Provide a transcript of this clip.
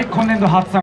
い今年度初参